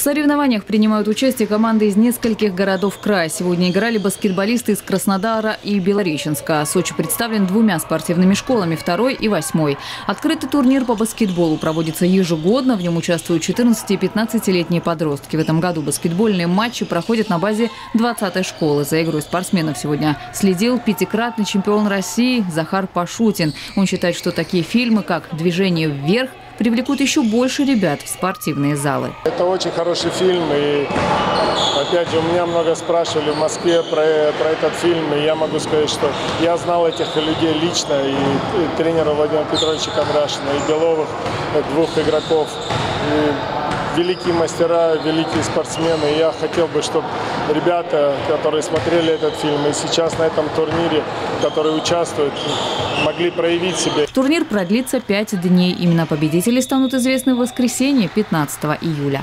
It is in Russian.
В соревнованиях принимают участие команды из нескольких городов края. Сегодня играли баскетболисты из Краснодара и Белореченска. Сочи представлен двумя спортивными школами – второй и восьмой. Открытый турнир по баскетболу проводится ежегодно. В нем участвуют 14 и 15-летние подростки. В этом году баскетбольные матчи проходят на базе 20-й школы. За игрой спортсменов сегодня следил пятикратный чемпион России Захар Пашутин. Он считает, что такие фильмы, как «Движение вверх», привлекут еще больше ребят в спортивные залы. Это очень хороший фильм. И опять же, у меня много спрашивали в Москве про, про этот фильм. И я могу сказать, что я знал этих людей лично. И, и тренера Владимира Петровича Кондрашина, и Беловых, двух игроков. И великие мастера, великие спортсмены. Я хотел бы, чтобы ребята, которые смотрели этот фильм и сейчас на этом турнире, которые участвуют, могли проявить себя. Турнир продлится пять дней. Именно победители станут известны в воскресенье 15 июля.